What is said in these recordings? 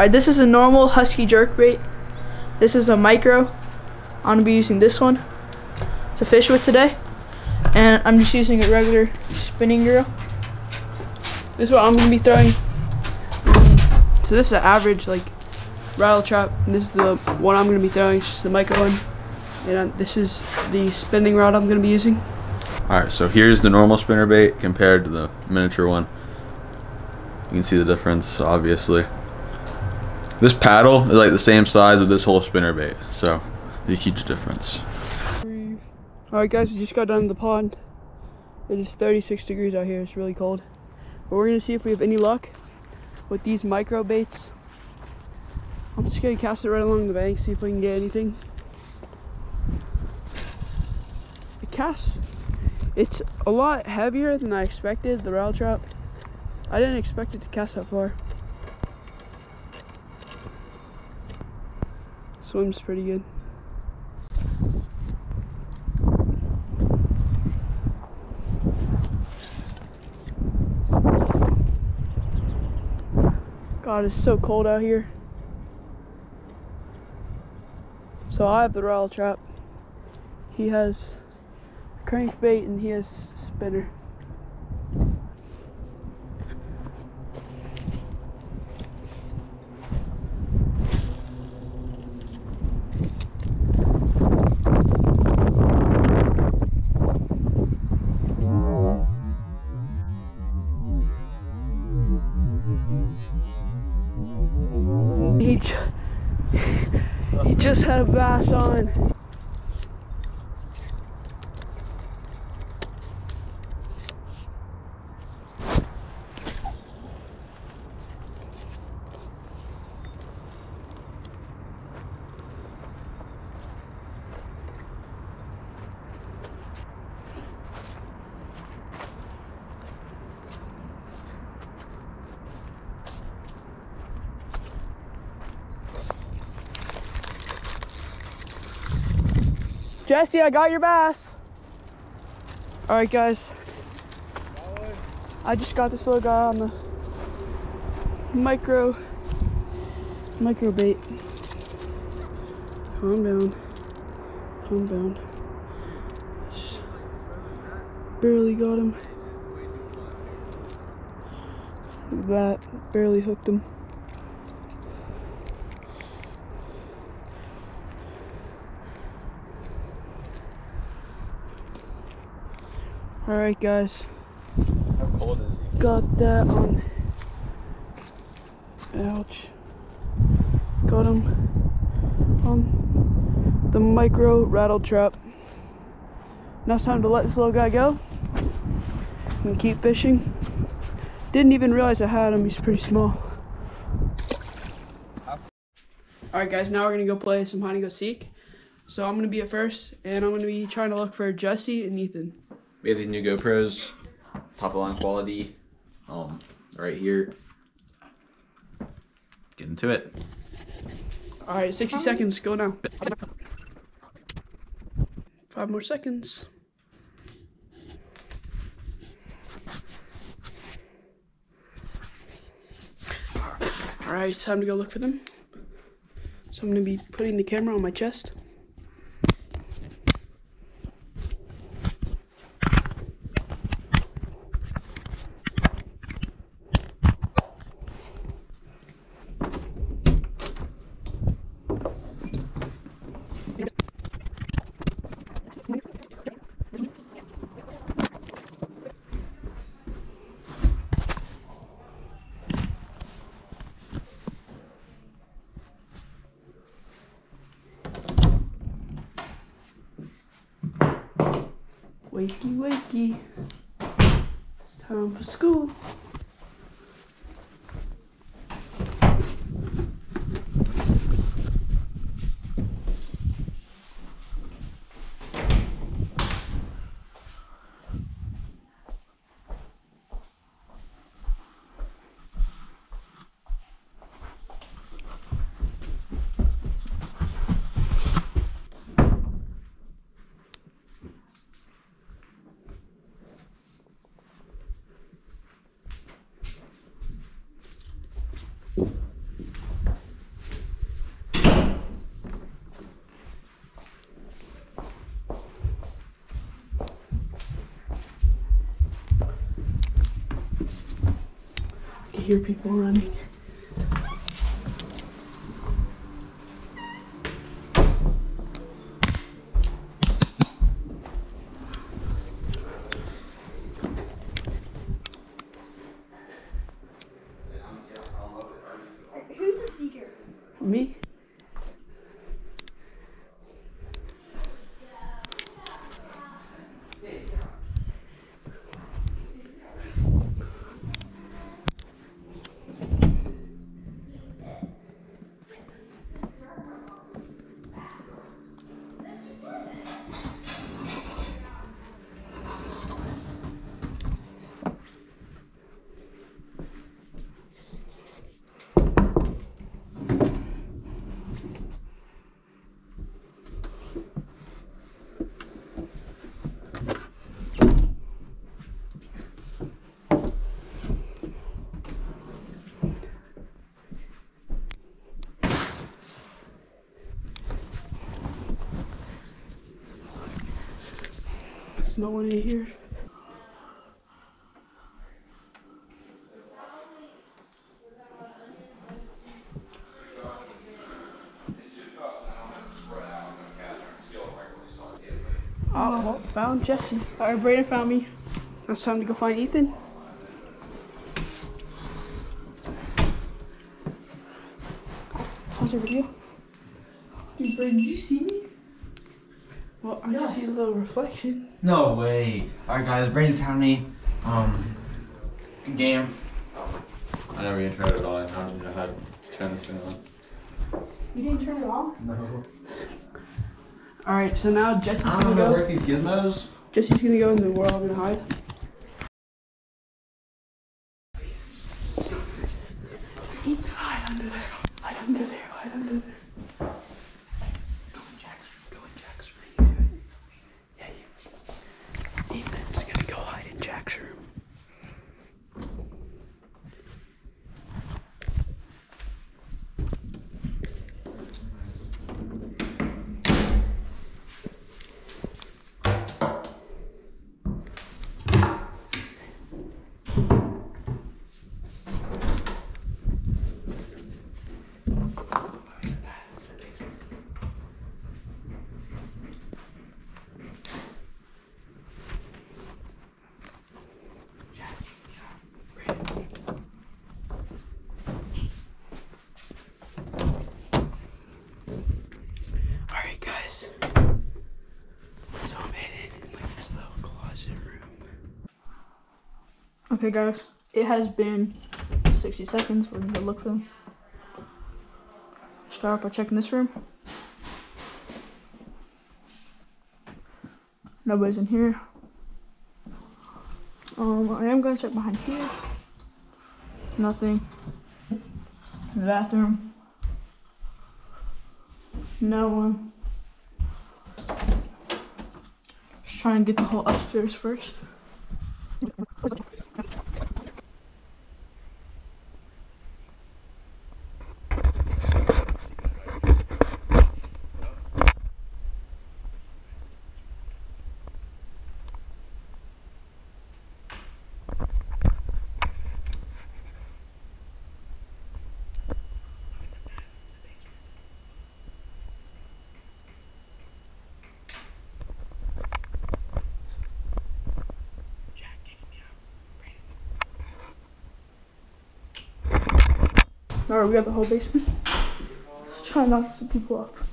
Alright, this is a normal Husky jerk bait. This is a micro. I'm gonna be using this one to fish with today. And I'm just using a regular spinning reel. This is what I'm gonna be throwing. So this is an average like rattle trap. This is the one I'm gonna be throwing. It's just the micro one. And uh, this is the spinning rod I'm gonna be using. Alright, so here's the normal spinner bait compared to the miniature one. You can see the difference, obviously. This paddle is like the same size of this whole spinner bait, so a huge difference. Alright guys, we just got done in the pond. It is 36 degrees out here, it's really cold. But we're gonna see if we have any luck with these micro baits. I'm just gonna cast it right along the bank, see if we can get anything. The cast, it's a lot heavier than I expected, the rattle trap. I didn't expect it to cast that far. Swims pretty good. God, it's so cold out here. So I have the rattle trap. He has crankbait and he has spinner. Jesse, I got your bass. All right, guys. I just got this little guy on the micro micro bait. Calm down. Calm down. Barely got him. That barely hooked him. All right, guys. How cold is he? Got that on. Ouch. Got him on the micro rattle trap. Now it's time to let this little guy go and keep fishing. Didn't even realize I had him, he's pretty small. Alright guys, now we're gonna go play some hide and go seek. So I'm gonna be at first and I'm gonna be trying to look for Jesse and Ethan. We have these new GoPros, top of line quality. Um, right here. Get into it. Alright, 60 seconds, go now. Five more seconds. Alright, it's time to go look for them. So I'm gonna be putting the camera on my chest. Wakey, wakey. It's time for school. Hear people running. Who's the seeker? Me? There's no one in here. Oh, found Jesse. All right, Brayden found me. Now it's time to go find Ethan. Pause your video. Dude, Brayden, did you see me? Well, I see a little reflection. No way. Alright guys, Brayden found me. Um game. I never even tried it on. I don't know how to turn this thing on. You didn't turn it on? No. All right, so now Jesse's gonna go. I don't know go. work these gizmos. Jesse's gonna go, in the we're hide. Hide under there. Hide under there. Hide under there. Go in Jack's room. Go in Jack's room. You do it. Yeah, you. Ethan's gonna go hide in Jack's room. Alright, guys. So I'm headed in like this little closet room. Okay, guys. It has been 60 seconds. We're gonna go look for them. Start by checking this room. Nobody's in here. Um, I am gonna check behind here. Nothing. In the bathroom. No one. Just trying to get the whole upstairs first. Alright, we got the whole basement. Let's try and knock some people off.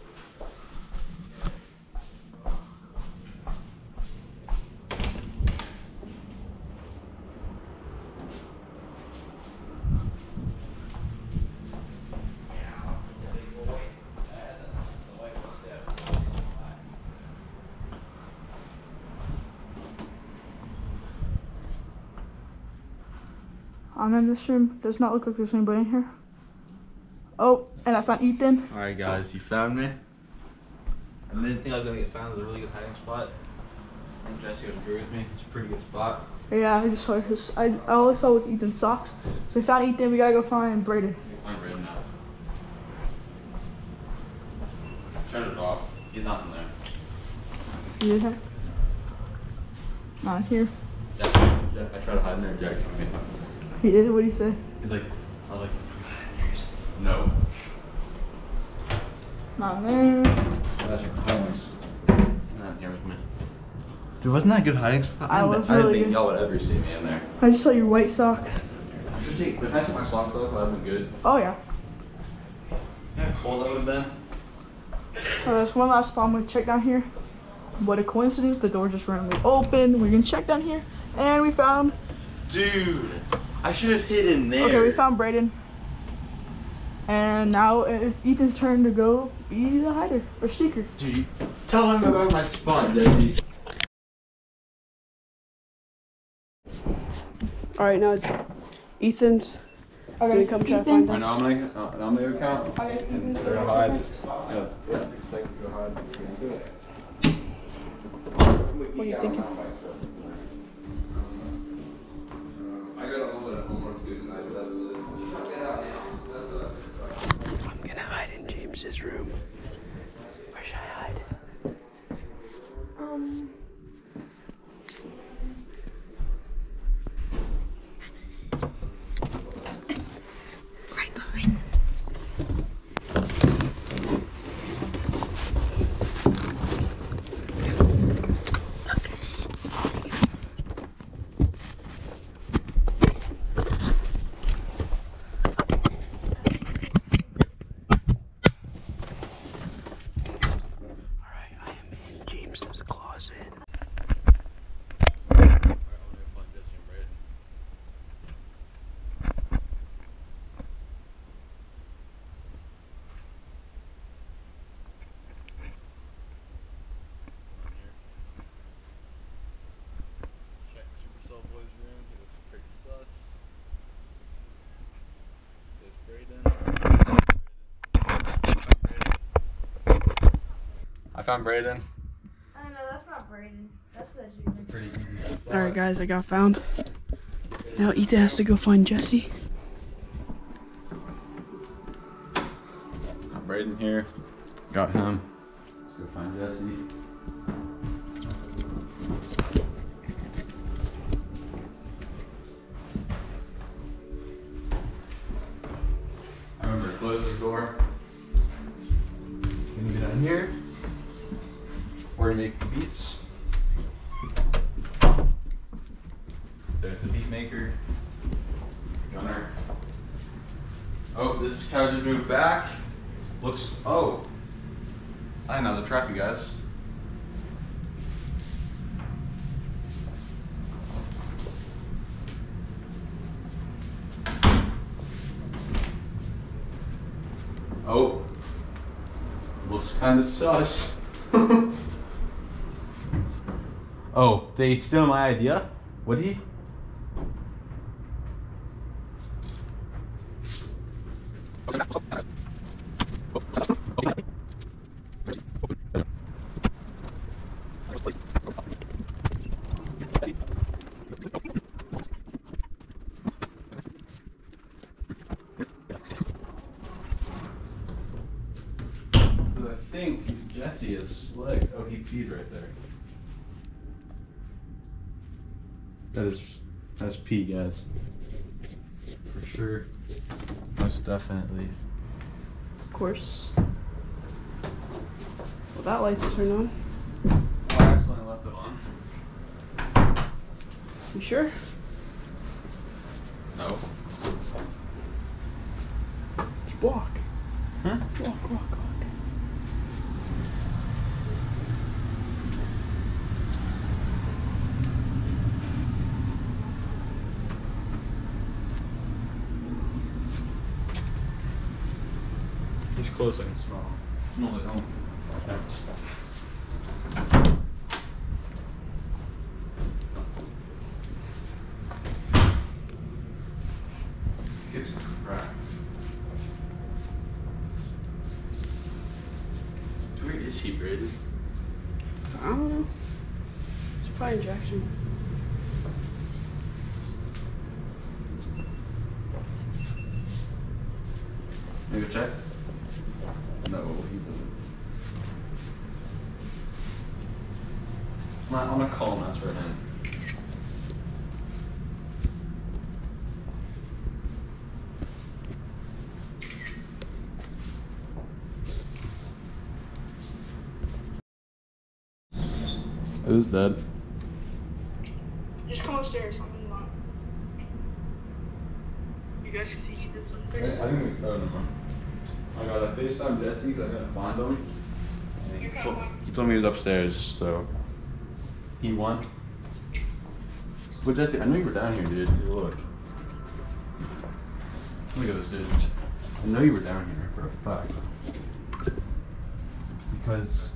I'm in this room. Does not look like there's anybody in here. Oh, and I found Ethan. Alright, guys, you found me. I didn't think I was gonna get found. It was a really good hiding spot. I think Jesse would agree with me. It's a pretty good spot. Yeah, I just saw his. I, I all I saw was Ethan's socks. So we found Ethan. We gotta go find Braden. Find Braden now. Turn it off. He's not in there. He is here. Not here. Jack, Jack, I tried to hide in there. Jack told me. He did. What did he say? He's like, I was like, no. Nah, man. That's your hidings. Not here with me. Dude, wasn't that a good hiding spot? I was I didn't really think y'all would ever see me in there. I just saw your white socks. I should take, if I took my socks off, that would have been good. Oh yeah. Yeah, how cold that would have been. Uh, there's one last spot I'm gonna check down here. What a coincidence! The door just randomly opened. We're gonna check down here, and we found. Dude, I should have hid in there. Okay, we found Braden. And now it's Ethan's turn to go be the hider or seeker. Dude, tell him about my spot, Debbie. All right, now Ethan's Okay, Gonna come try to Ethan. find My nominee, uh, nominee account. Okay, And Ethan's they're gonna gonna hide. go Yeah, it's, yeah, six seconds to go hide. Do it. What are you thinking? James's room. Where should I hide? Um. All right, I am in James's closet. Check Super Cell Boy's room. He looks pretty sus. There's Braden. I found Braden. I know that's not Braden. That's the dude. Pretty easy. All right, guys, I got found. Now Ethan has to go find Jesse. Got Braden here. Got him. Let's go find Jesse. There's the beat maker. Gunner. Oh, this couch just moved back. Looks. Oh. I know the trap, you guys. Oh. Looks kind of sus. oh, they steal my idea? Would he? I think Jesse is slick. Oh, he peed right there. That is, that's P, guys. For sure. Most definitely. Of course. Well, that light's turned on. Oh, I accidentally left it on. You sure? No. Just walk. Huh? Walk, walk, walk. He's close, I can smell him. Smell it. It's cracked. Where is he, Braden? I don't know. It's probably injection. Maybe check? No, he doesn't. I'm gonna, I'm gonna call him, ask for him. Is this dead? Just come upstairs. I'm in line. You guys can see he did something. I think we cut him. I got a FaceTime Jesse because I gotta find him. And he, told, he told me he was upstairs, so he won. But Jesse, I knew you were down here, dude. Hey, Look. Look at this, dude. I know you were down here for a fact. Because.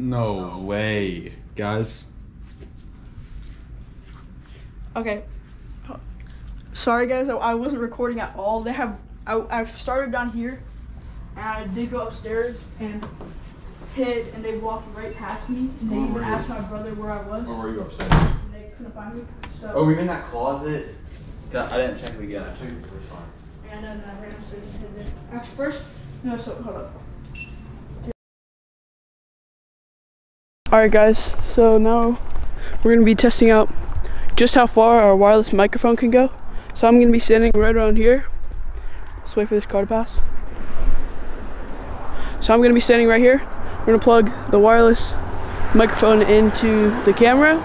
No way, guys. Okay. Sorry guys, I, I wasn't recording at all. They have I, I started down here, and I did go upstairs and hid, and they walked right past me. And they Where even were you? asked my brother where I was, Or were you upstairs? and they couldn't find me. So Oh, we in that closet? I didn't check it again. I checked it the first time. and then I ran upstairs and hid there. Actually, first, no. So hold up. All right, guys. So now we're gonna be testing out just how far our wireless microphone can go. So I'm gonna be standing right around here. Let's wait for this car to pass. So I'm gonna be standing right here. We're gonna plug the wireless microphone into the camera,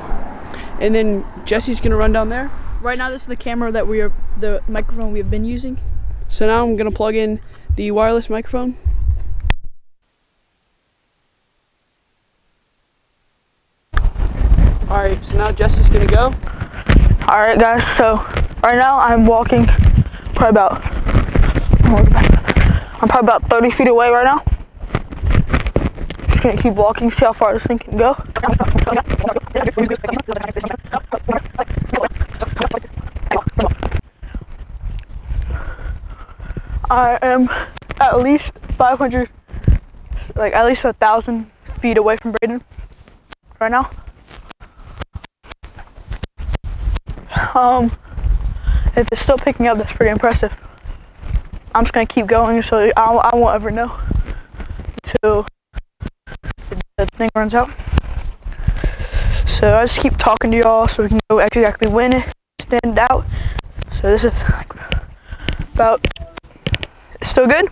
and then Jesse's gonna run down there. Right now, this is the camera that we are, the microphone we have been using. So now I'm gonna plug in the wireless microphone. All right, so now Jesse's gonna go. All right, guys. So right now I'm walking probably about I'm probably about 30 feet away right now. Just gonna keep walking, see how far this thing can go. I am at least 500, like at least a thousand feet away from Braden right now. Um, if it's still picking up, that's pretty impressive. I'm just gonna keep going, so I, I won't ever know until the, thing runs out. So I just keep talking to y'all, so we can know exactly when it stand out. So this is like about. Still good.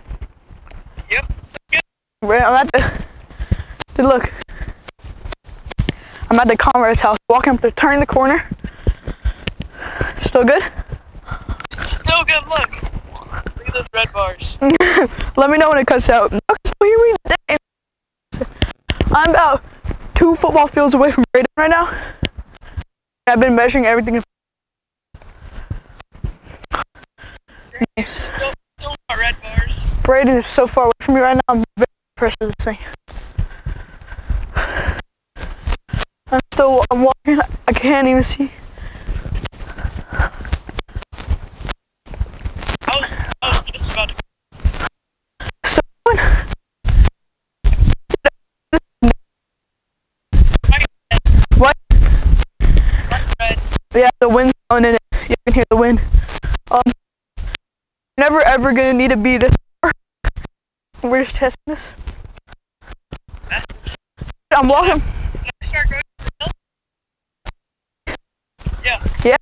Yep. Good. Right, I'm at the. Dude, look. I'm at the comrade's house, walking up there, turning the corner. Still good? Still good look. Look at those red bars. Let me know when it cuts out. No, still hear me. Damn. I'm about two football fields away from Braden right now. I've been measuring everything. Still, still not red bars. Braden is so far away from me right now. I'm very impressed with this thing. I'm still. I'm walking. I can't even see. Yeah, the wind's blowing in it. You can hear the wind. Um, never ever gonna need to be this far. We're just testing this. I'm walking. Start going to the hill. Yeah. Yeah.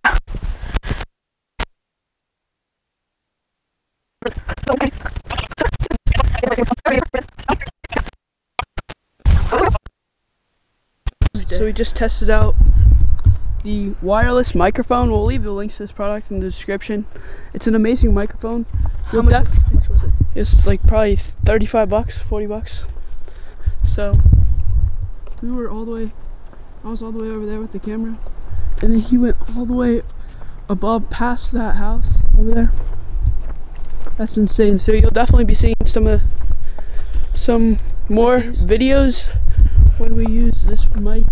So we just tested out the wireless microphone. We'll leave the links to this product in the description. It's an amazing microphone. How much, how much was it? It's like probably 35 bucks, 40 bucks. So we were all the way, I was all the way over there with the camera. And then he went all the way above past that house over there. That's insane. So you'll definitely be seeing some of some more videos when we use this mic.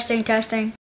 Testing, testing.